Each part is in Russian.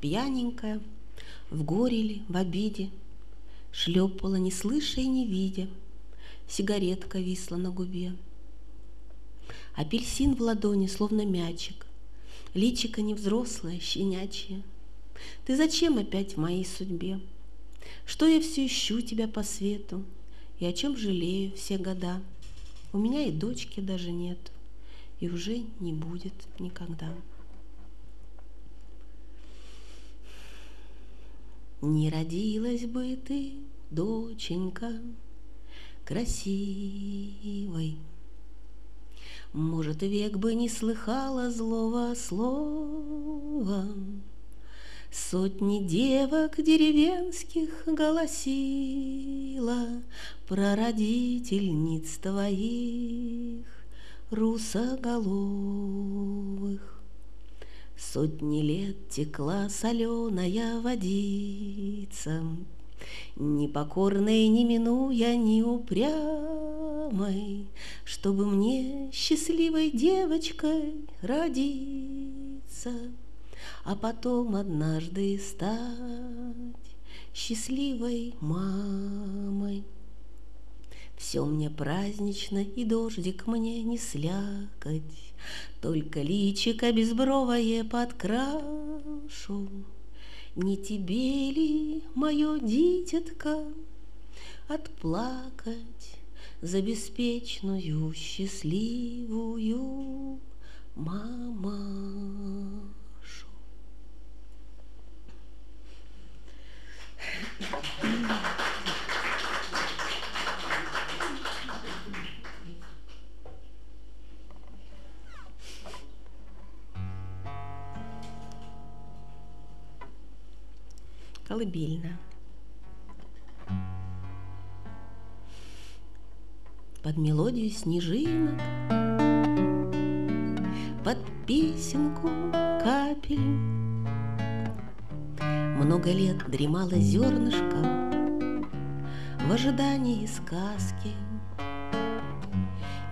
пьяненькая, в горе ли, в обиде, Шлепала, не слыша и не видя, Сигаретка висла на губе. Апельсин в ладони, словно мячик, Личико невзрослое, щенячье. Ты зачем опять в моей судьбе? Что я все ищу тебя по свету, И о чем жалею все года? У меня и дочки даже нет, И уже не будет никогда. Не родилась бы ты, доченька, красивой, Может, век бы не слыхала злого слова, Сотни девок деревенских голосила Про родительниц твоих русоголовых. Сотни лет текла соленая водица, Непокорной, не минуя, не упрямой, Чтобы мне счастливой девочкой родиться, А потом однажды стать счастливой мамой. Все мне празднично, и дождик мне не слякоть, Только личико безбровое подкрашу. Не тебе ли, мое дитятка, Отплакать за беспечную счастливую мамашу? Thank you. Колыбельная. Под мелодию снежинок, под песенку капель Много лет дремало зернышко в ожидании сказки.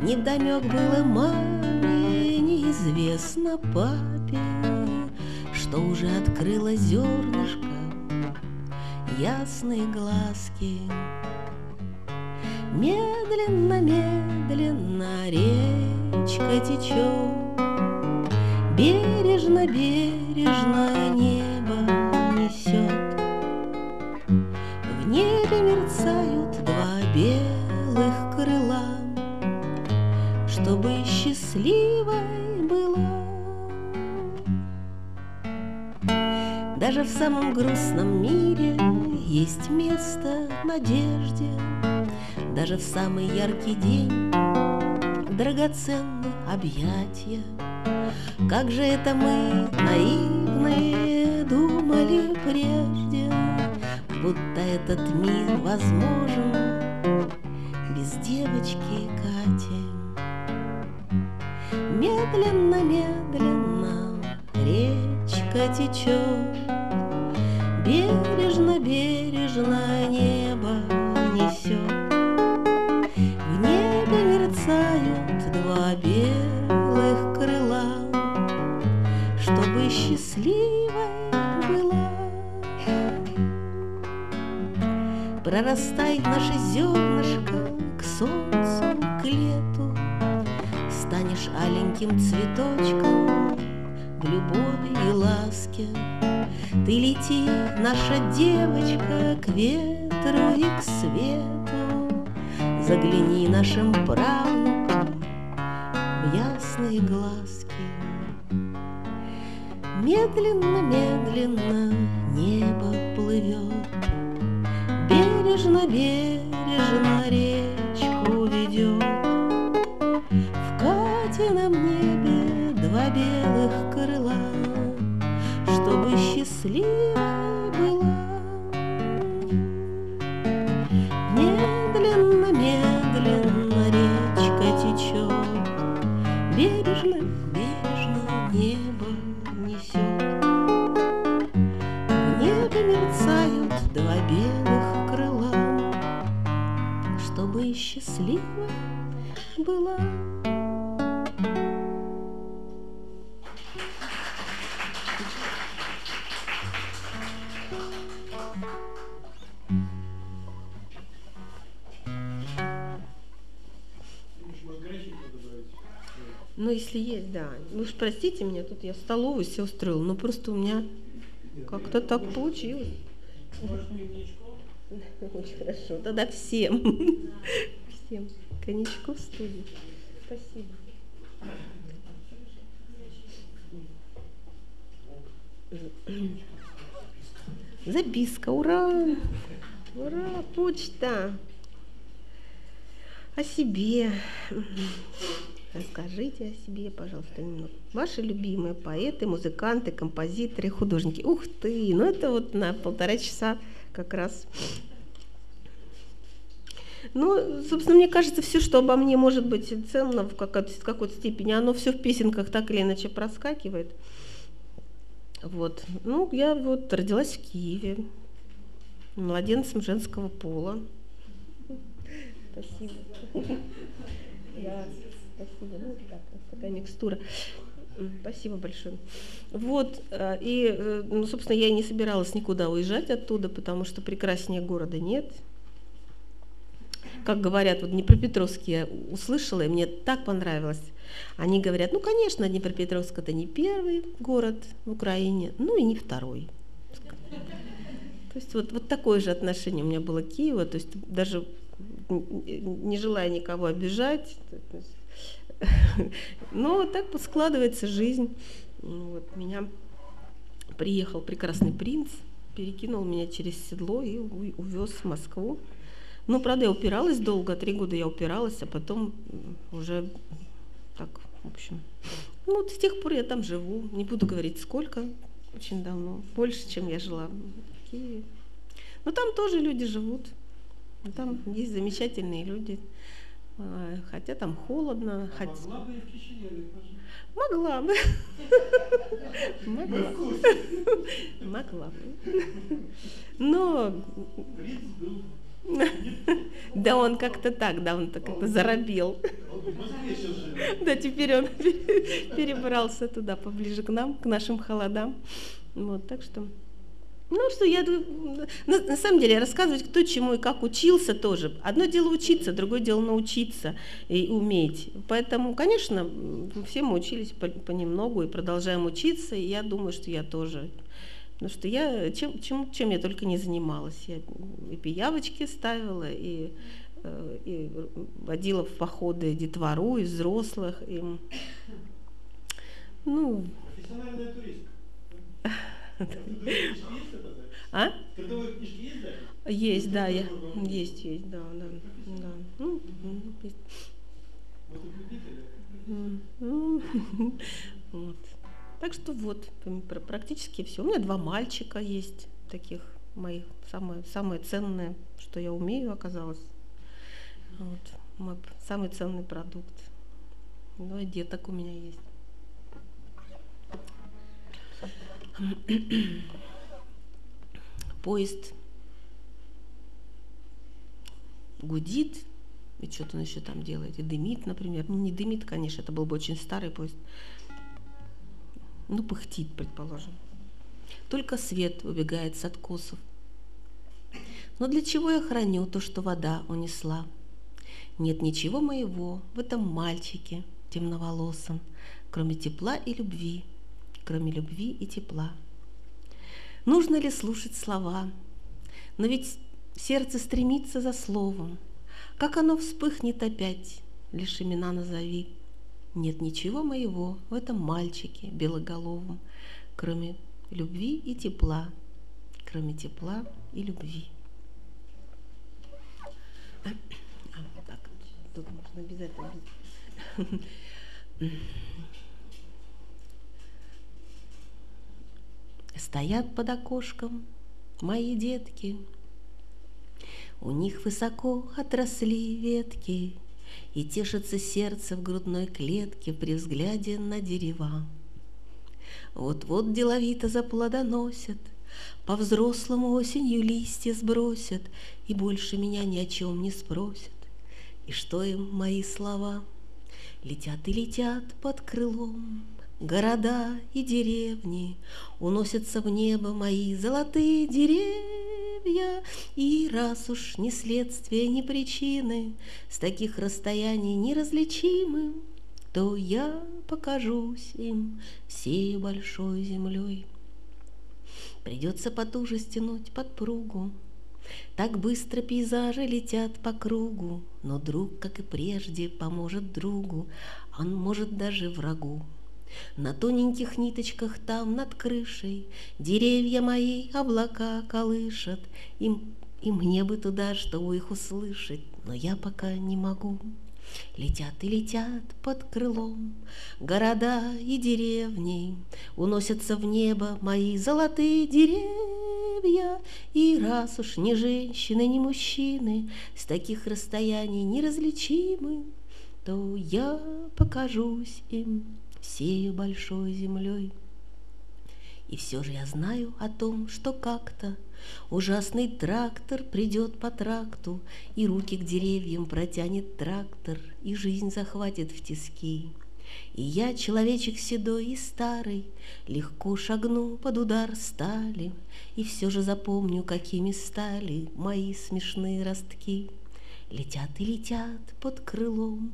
Невдомек было маме, неизвестно папе, Что уже открыло зернышко ясные глазки. Медленно, медленно речка течет, Бережно, бережно небо несет. В небе мерцают два белых крыла, Чтобы счастливой Даже в самом грустном мире есть место надежде, Даже в самый яркий день драгоценные объятия. Как же это мы, наивные, думали прежде, Будто этот мир возможен без девочки Кати. Медленно, медленно речка течет, Бережно, бережно небо несет. В небе мерцают два белых крыла, Чтобы счастливой была. Прорастай наше зернышко к солнцу, к лету, Станешь аленьким цветочком в любови и ласке. Ты лети, наша девочка, к ветру и к свету, Загляни нашим правнукам в ясные глазки. Медленно, медленно небо плывет, Бережно, бережно речку ведет. В Катином небе два белых крыла счастливой была. Медленно, медленно речка течет, Бережно, бережно небо несет. В небе мерцают два белых крыла, Чтобы счастливой была. Если есть, да. Вы уж простите меня, тут я столовую все устроила, но просто у меня как-то так получилось. Очень хорошо. Тогда всем. Всем. Коньячку в студии. Спасибо. Записка, ура! Ура, почта! О себе. Расскажите о себе, пожалуйста, немного. Ваши любимые поэты, музыканты, композиторы, художники. Ух ты, ну это вот на полтора часа как раз. Ну, собственно, мне кажется, все, что обо мне может быть ценно в какой-то, степени, оно все в песенках так или иначе проскакивает. Вот. Ну, я вот родилась в Киеве, младенцем женского пола. Спасибо. Да, спасибо. Ну, так, такая микстура. Спасибо большое. Вот, э, и, э, ну, собственно, я не собиралась никуда уезжать оттуда, потому что прекраснее города нет. Как говорят, вот Днепропетровск я услышала, и мне так понравилось. Они говорят, ну, конечно, Днепропетровск это не первый город в Украине, ну и не второй. То есть вот, вот такое же отношение у меня было к Киеву, то есть даже не желая никого обижать, но так вот складывается жизнь. Вот, меня приехал прекрасный принц, перекинул меня через седло и увез в Москву. Ну, правда, я упиралась долго, три года я упиралась, а потом уже так, в общем. Ну, вот с тех пор я там живу. Не буду говорить сколько, очень давно. Больше, чем я жила в Киеве. Но там тоже люди живут. Там есть замечательные люди. А, хотя там холодно. А хотя... Могла бы и в Кишиневе Могла бы. Могла. Могла бы. Но... Да он как-то так, да, он как-то заробел. Да, теперь он перебрался туда, поближе к нам, к нашим холодам. Вот, так что... Ну что, я на, на самом деле рассказывать, кто чему и как учился тоже. Одно дело учиться, другое дело научиться и уметь. Поэтому, конечно, все мы учились понемногу и продолжаем учиться, и я думаю, что я тоже. Потому что я чем, чем, чем я только не занималась. Я и пиявочки ставила, и, э, и водила в походы детвору, и взрослых. И, ну, Профессиональная туристка. А? Трудовые книжки есть, да? Есть, да, я, есть, есть, да, да, да. Ну, есть. Вот. Так что вот, практически все. У меня два мальчика есть, таких моих, самое, самое ценное, что я умею, оказалось. Вот, мой самый ценный продукт. Ну и деток у меня есть. Поезд гудит, и что-то он еще там делает, и дымит, например. Ну, не дымит, конечно, это был бы очень старый поезд. Ну, пыхтит, предположим. Только свет убегает с откосов. Но для чего я храню то, что вода унесла? Нет ничего моего в этом мальчике темноволосом, кроме тепла и любви, кроме любви и тепла. Нужно ли слушать слова? Но ведь сердце стремится за словом. Как оно вспыхнет опять, лишь имена назови. Нет ничего моего в этом мальчике белоголовом, кроме любви и тепла, кроме тепла и любви. А, так, тут можно обязательно. Стоят под окошком мои детки, У них высоко отросли ветки, И тешится сердце в грудной клетке При взгляде на дерева. Вот-вот деловито заплодоносят, По-взрослому осенью листья сбросят И больше меня ни о чем не спросят. И что им мои слова? Летят и летят под крылом, Города и деревни, Уносятся в небо мои золотые деревья, И раз уж ни следствия, ни причины С таких расстояний неразличимы, то я покажусь им всей большой землей. Придется потуже стянуть подпругу, Так быстро пейзажи летят по кругу, Но друг, как и прежде, поможет другу, Он может даже врагу. На тоненьких ниточках там над крышей Деревья мои облака колышат, Им, и мне бы туда, чтобы их услышать, Но я пока не могу. Летят и летят под крылом Города и деревни, Уносятся в небо мои золотые деревья. И раз уж ни женщины, ни мужчины С таких расстояний неразличимы, То я покажусь им всею большой землей. И все же я знаю о том, что как-то Ужасный трактор придет по тракту, И руки к деревьям протянет трактор, И жизнь захватит в тиски. И я, человечек седой и старый, Легко шагну под удар стали, И все же запомню, какими стали Мои смешные ростки. Летят и летят под крылом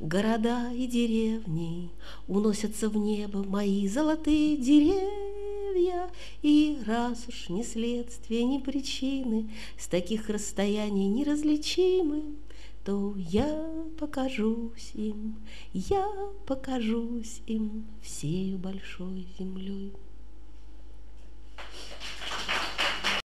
Города и деревни, Уносятся в небо мои золотые деревья, И раз уж ни следствия, ни причины С таких расстояний неразличимы, То я покажусь им, я покажусь им Всею большой землей.